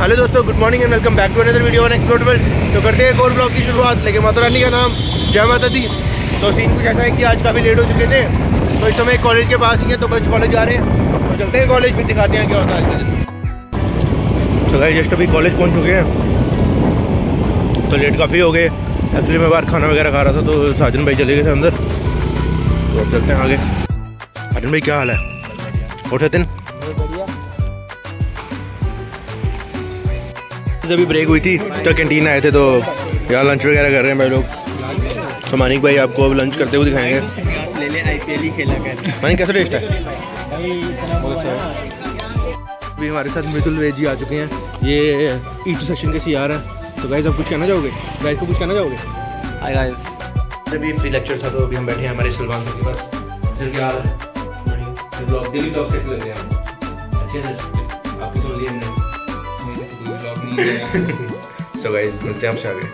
Hello दोस्तों good morning and welcome back to another video one explorable तो करते हैं एक और ब्लॉग की शुरुआत, लेकिन माता रानी का नाम जय माता दी। तो सीन कुछ ऐसा है कि आज काफ़ी लेट हो चुके थे तो इस समय कॉलेज के पास ही है तो बस कॉलेज जा रहे हैं। तो चलते हैं कॉलेज फिर दिखाते हैं क्या होता है आज के दिन। तो जस्ट अभी कॉलेज पहुँच चुके हैं। तो लेट काफ़ी हो गए। एक्चुअली मैं बाहर खाना वगैरह खा रहा था तो साजन भाई चले गए थे अंदर। तो अब चलते हैं आगे। साजन भाई, क्या हाल है? उठे दिन। अभी ब्रेक हुई थी तो कैंटीन आए थे तो यहाँ लंच वगैरह कर रहे हैं भाई लोग। तो मानिक भाई आपको अब लंच करते हुए दिखाएँगे। ले ले आईपीएल ही खेला कर मानिक कैसा टेस्ट है? अभी हमारे साथ मृदुल वेद जी आ चुके हैं। ये ई टू सेक्शन के सी आर हैं। तो गाइज़ आप कुछ कहना चाहोगे? गाइज़ को कुछ कहना चाहोगे? हाय गाइस अभी फ्री लेक्चर था तो अभी हम बैठे हैं हमारे सलमान सर के पास। सर क्या हाल है? ब्लॉग डेली ब्लॉग कैसे लग रहे हैं अच्छे सर आपकी सुन लिए हमने। सो गाइस मिलते हैं आपसे आगे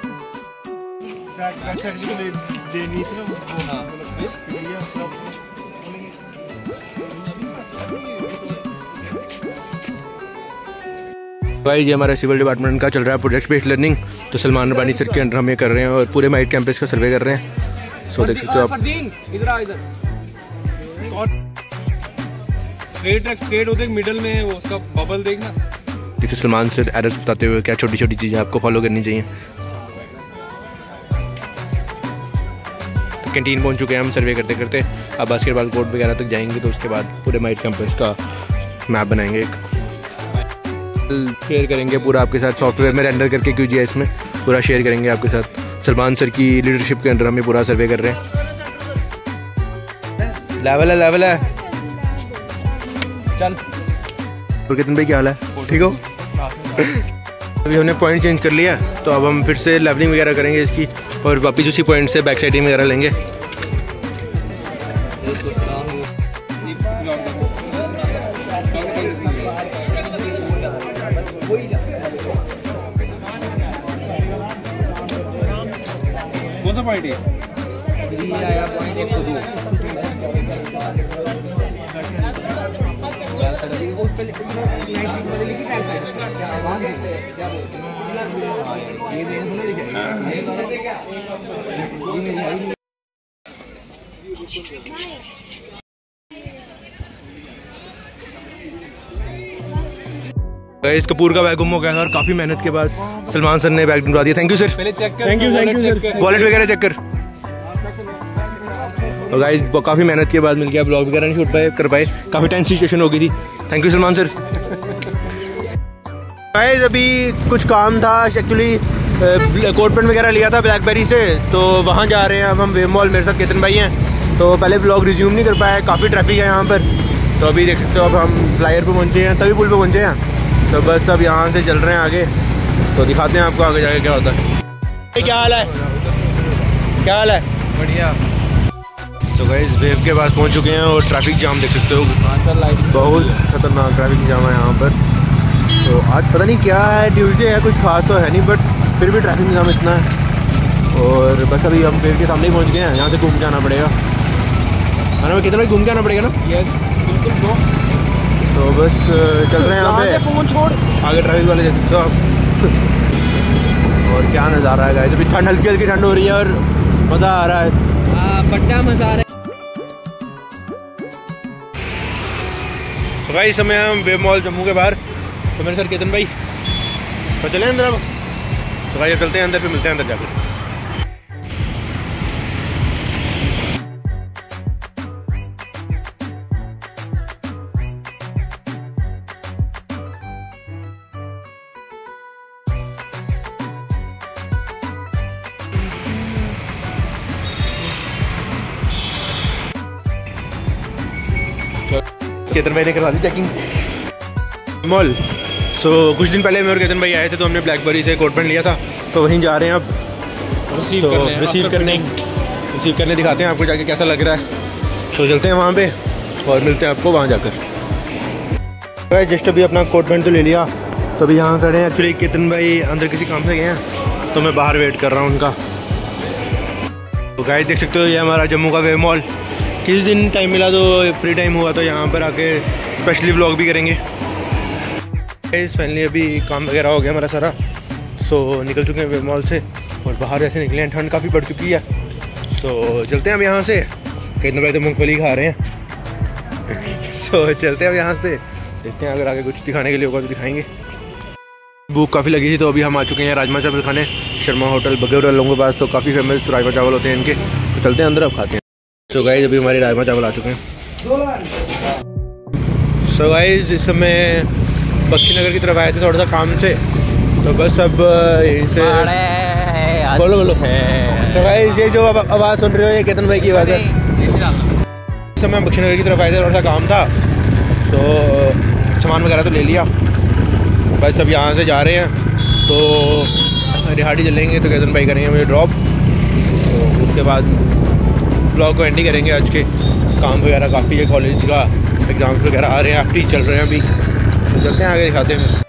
गाइस ये हमारा सिविल डिपार्टमेंट का चल रहा है प्रोजेक्ट बेस्ड लर्निंग तो सलमान रबानी सर के अंडर हम ये कर रहे हैं और पूरे माइट कैंपस का सर्वे कर रहे हैं। सो देख सकते हो आप। इधर इधर। स्ट्रेट स्ट्रेट होते मिडल में वो उसका बबल देखना। देखिए सलमान सर एरर्स बताते हुए क्या छोटी छोटी चीज़ें आपको फॉलो करनी चाहिए। तो कैंटीन पहुँच चुके हैं हम सर्वे करते करते। अब बास्केटबॉल कोर्ट वगैरह तक जाएँगे तो उसके बाद पूरे माइट कैंपस का मैप बनाएँगे एक। शेयर करेंगे पूरा आपके साथ सॉफ्टवेयर में रेंडर करके क्यू जी में। पूरा शेयर करेंगे आपके साथ। सलमान सर की लीडरशिप के अंडर हम पूरा सर्वे कर रहे हैं। लेवल है लेवल है। चल। और कितने भाई क्या हाल है? ठीक हो? अभी हमने पॉइंट चेंज कर लिया तो अब हम फिर से लेवलिंग वगैरह करेंगे इसकी और वापस उसी पॉइंट से बैक साइडिंग वगैरह लेंगे। कौन सा पॉइंट है आया पॉइंट एक सौ दो। इस कपूर का बैग गुम हो गया और काफ़ी मेहनत के बाद सलमान सर ने बैग ढूंढवा दिया। थैंक यू सर पहले चेक कर thank you thank you sir wallet वगैरह चेक कर। तो गाइस काफ़ी मेहनत के बाद मिल गया ब्लॉग वगैरह नहीं शूट पाए कर पाए। काफ़ी टेंस सिचुएशन हो गई थी। Thank you Salman sir guys अभी कुछ काम था एक्चुअली कोट पेंट वगैरह लिया था ब्लैकबेरी से तो वहाँ जा रहे हैं अब हम वे मॉल मेरे साथ केतन भाई हैं। तो पहले ब्लॉग रिज्यूम नहीं कर पाए काफ़ी ट्रैफ़िक है यहाँ पर। तो अभी देख सकते हो अब हम फ्लायर पर पहुँचे हैं तभी पुल पर पहुँचे हैं। तो बस अब यहाँ से चल रहे हैं आगे। तो दिखाते हैं आपको आगे जाके क्या होता है। क्या हाल है? क्या हाल है? बढ़िया। तो गाइस वेव के पास पहुँच चुके हैं और ट्रैफ़िक जाम देख सकते हो। बहुत खतरनाक ट्रैफ़िक जाम है यहाँ पर। तो आज पता नहीं क्या है ट्यूसडे है कुछ खास तो है नहीं बट फिर भी ट्रैफ़िक जाम इतना है। और बस अभी हम वेव के सामने ही पहुँच गए हैं यहाँ से घूम के आना पड़ेगा। है ना कितने घूम के आना पड़ेगा ना? यस बिल्कुल तो बस चल रहे हैं यहाँ पे। फ़ोन छोड़। आगे ट्रैफ़िक वाले देख सकते हो आप। और क्या नज़ारा है गाइस अभी ठंड हल्की हल्की ठंड हो रही है और मज़ा आ रहा है। हाँ बट्टा मज़ा आ रहा तो भाई समय हम वेब मॉल जम्मू के बाहर। तो मेरे सर केतन भाई तो चले अंदर अब। तो भाई चलते हैं अंदर, फिर मिलते हैं अंदर जाकर केतन भाई ने करवा दी चेकिंग मॉल। सो so, कुछ दिन पहले मैं और केतन भाई आए थे तो हमने ब्लैकबेरी से कोट पेंट लिया था। तो वहीं जा रहे हैं अब। रिसीव तो करने रिसीव करने रिसीव करने दिखाते हैं आपको जाके कैसा लग रहा है। तो चलते हैं वहाँ पे और मिलते हैं आपको वहाँ जाकर। जस्ट अभी अपना कोट पेंट तो ले लिया। तो अभी यहाँ खड़े हैं। एक्चुअली केतन भाई अंदर किसी काम से गए हैं तो मैं बाहर वेट कर रहा हूँ उनका। तो गाइस देख सकते हो ये हमारा जम्मू का वे मॉल किस दिन टाइम मिला तो फ्री टाइम हुआ तो यहाँ पर आके स्पेशली व्लॉग भी करेंगे। फाइनली अभी काम वगैरह हो गया हमारा सारा। सो निकल चुके हैं मॉल से और बाहर जैसे निकले हैं, ठंड काफ़ी बढ़ चुकी है। तो चलते हैं हम यहाँ से। कितने बजे तो मूँगफली खा रहे हैं। सो चलते हैं अब यहाँ से। देखते हैं अगर आगे कुछ दिखाने के लिए होगा तो दिखाएँगे। भूख काफ़ी लगी थी तो अभी हम आ चुके हैं राजमा चावल खाने। शर्मा होटल बगे होटल लोगों के पास तो काफ़ी फ़ेमस राजमा चावल होते हैं इनके। तो चलते हैं अंदर, अब खाते हैं। सो गाइज़ अभी हमारे राजमा चावल आ चुके हैं। सो गाइज़ इस समय बख्शी नगर की तरफ़ आए थे थोड़ा सा काम से। तो बस अब यहीं से बोलो बोलो। सो गाइज़ ये जो अब आवाज़ सुन रहे हो ये केतन भाई की आवाज़ है। इस समय बख्शी नगर की तरफ़ आए थे थोड़ा सा काम था। सो सामान वगैरह तो ले लिया। बस अब यहाँ से जा रहे हैं। तो रिहाड़ी चलेंगे तो केतन भाई करेंगे मुझे ड्रॉप तो उसके बाद ब्लॉग को एंड करेंगे। आज के काम वगैरह, काफ़ी है कॉलेज का एग्ज़ाम्स वगैरह आ रहे हैं एफ़ चल रहे हैं अभी। तो चलते हैं आगे, दिखाते हैं।